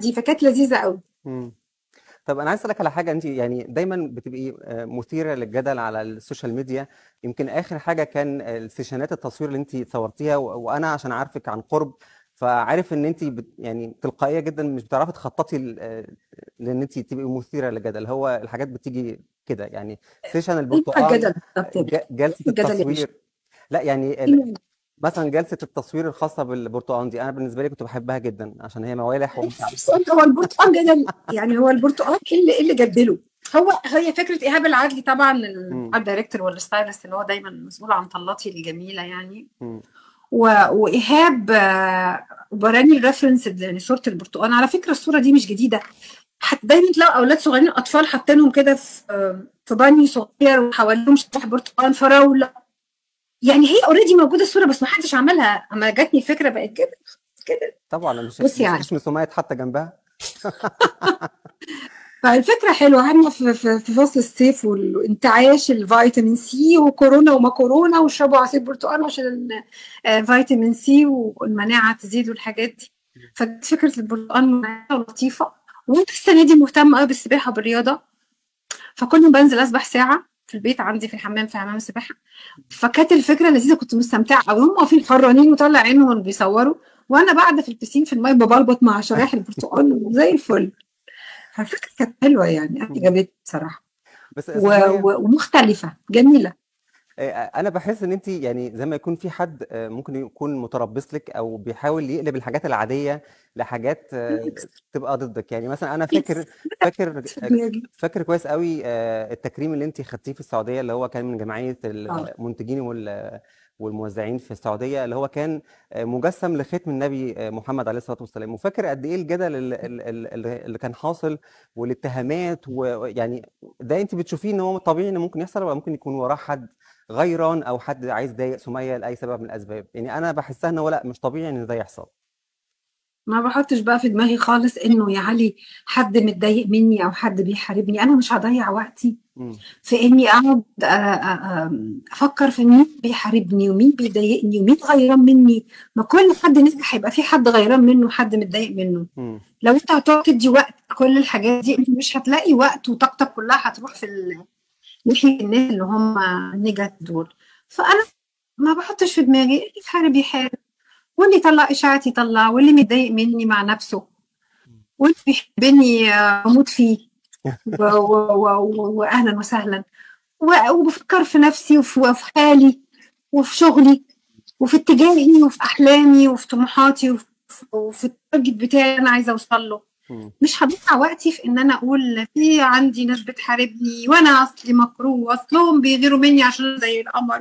دي فكانت لذيذة قوي. طب أنا عايز أسألك على حاجة انت يعني دايما بتبقي آه، مثيرة للجدل على ال social media. يمكن آخر حاجة كان السيشنات التصوير اللي انت صورتيها وأنا عشان عارفك عن قرب فعارف إن انت بت يعني تلقائية جدا مش بتعرفي تخططي آه، لأن انت تبقي مثيرة للجدل. هو الحاجات بتيجي كده يعني session إيه البرتقال جلسة التصوير. لا يعني مثلا جلسة التصوير الخاصة بالبرتقال دي أنا بالنسبة لي كنت بحبها جدا عشان هي موالح هو البرتقال جدل يعني هو البرتقال إيه اللي إيه اللي جدله؟ هو هي فكرة إيهاب العدلي طبعا مم. ال art director وال stylist اللي هو دايما مسؤول عن طلاتي الجميلة يعني. و... وإيهاب آه، وراني ال reference يعني صورة البرتقال على فكرة الصورة دي مش جديدة. حتى دايما تلاقوا أولاد صغيرين أطفال حاطينهم كده في آه، في بانيو صغير وحواليهم شرايح برتقال فراولة يعني هي already موجودة الصورة بس ما حدش عملها. أما جاتني الفكرة بقت كده كده. طبعا مش بصي يعني. اسم سمية حتى جنبها. فالفكرة حلوة. إحنا في, في, فصل الصيف والانتعاش الفيتامين سي وكورونا وما كورونا واشربوا عصير برتقال عشان ال- آه، الفيتامين سي والمناعة تزيد والحاجات دي. ففكرة البرتقال مناعة لطيفة. وانت السنة دي مهتمة قوي بالسباحة وبالرياضة فكل يوم بنزل أسبح ساعة. في البيت عندي في الحمام في حمام السباحة. فكانت الفكرة لذيذة كنت مستمتعة. قوي هم واقفين حرانين وطلع عينهم بيصوروا. وأنا قاعدة في البسين في الماء ببلبط مع شرايح البرتقال زي الفل. فالفكرة كانت حلوة يعني. عجبتني بصراحة. بس و... و... ومختلفة جميلة. آه، أنا بحس إن انت يعني زي ما يكون في حد آه، ممكن يكون متربص لك أو بيحاول يقلب الحاجات العادية لحاجات آه، تبقى ضدك. يعني مثلا أنا فاكر فاكر في دماغي. فاكر كويس قوي آه، التكريم اللي انت خدتيه في السعودية اللي هو كان من جمعية آه. المنتجين وال- والموزعين في السعودية اللي هو كان آه، مجسم لختم النبي آه، محمد عليه الصلاة والسلام. وفاكر قد إيه الجدل اللي, كان حاصل والاتهامات ويعني ده انت بتشوفيه إن هو طبيعي إن ممكن يحصل ولا ممكن يكون وراه حد غيران أو حد عايز يضايق سمية لأي سبب من الأسباب؟ يعني أنا بحسها إن هو لأ مش طبيعي إن ده يحصل. ما بحطش بقى في دماغي خالص إنه يا علي حد متضايق مني أو حد بيحاربني. أنا مش هضيع وقتي. في اني أقعد أ- أ- أفكر في مين بيحاربني ومين بيضايقني ومين غيران مني. ما كل حد نجح هيبقى في حد غيران منه وحد متضايق منه. لو أنت هتقعد تدي وقت كل الحاجات دي أنت مش هتلاقي وقت وطاقتك كلها هتروح في ناحية الناس اللي هم نجت دول. فأنا ما بحطش في دماغي اللي يحارب يحارب واللي يطلع إشاعات يطلع واللي متضايق مني مع نفسه واللي بيحبني آه، أموت فيه. واهلا وسهلا. وبفكر في نفسي وفي حالي وفي شغلي وفي اتجاهي وفي أحلامي وفي طموحاتي وفي وفي التارجت بتاعي أنا عايزة أوصل له. مش هضيع وقتي في إن أنا أقول في عندي ناس بتحاربني وأنا أصلي مكروه أصلهم بيغيروا مني عشان زي القمر.